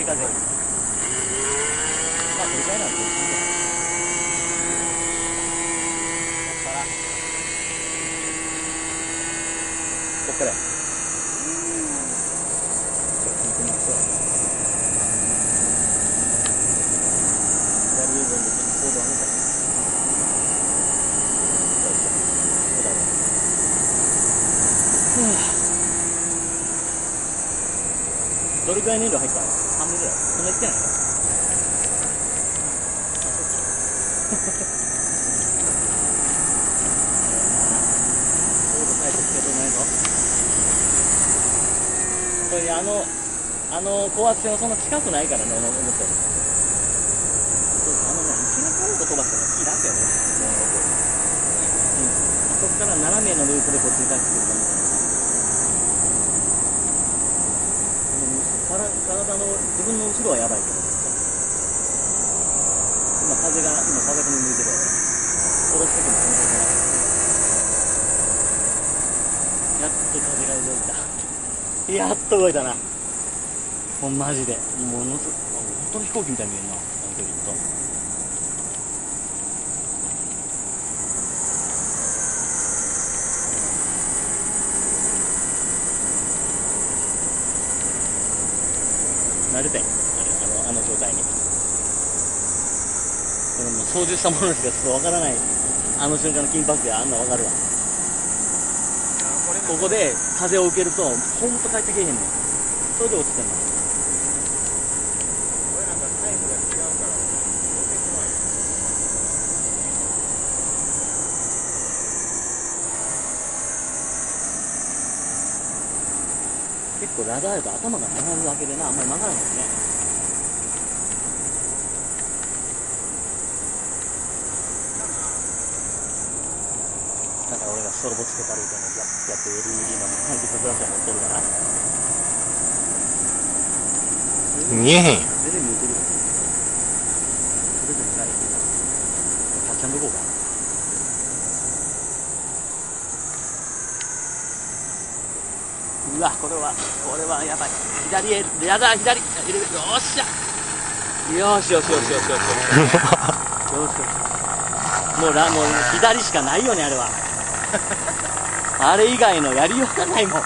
い風まあ振り替えなんていいんじゃないこっからこっから。やどれくらい燃料入ったの？半分ぐらいそんな言ってないの？あ、それにあの、あの高圧線はそんな近くないからね、思ったより。そうあのね、一のコード飛ばしたら気楽やね。うん。そこから斜めのループでこっちに帰ってくる感じ。体の自分の後ろはやばいけど。今風が今風が向いてるわけ下ろす時もこの辺かなやっと風が動いた。やっと動いたな。もうマジで。ものすごい。本当に飛行機みたいに見えるな。この距離行くと。慣れてんあれあのあの状態に。これもう操縦したものしかちょっとわからない。あの瞬間の緊迫感あんなわかるわ。ここで風を受けるとほんと帰ってけえへんねん。それで落ちてんの俺なんかタイプが違うから余計怖いよ結構ラダーやと頭が曲がるだけでなあんまり曲がらないよねだから俺がストロボつけたるみたいなややっと LED の半日ブラシャー持っとるから見えへん。ようわこれはこれはやばい。左へやだ左。よっしゃ。よしよしよしよしよし。よしよしもうもう左しかないよねあれは。あれ以外のやりようがないもん。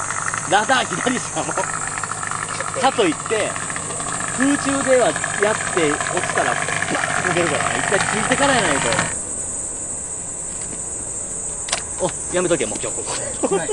ラダー左しかもう。かといって空中ではやって落ちたらバッ抜けるから一回ついてからやないと。おやめとけもう今日ここ、はい。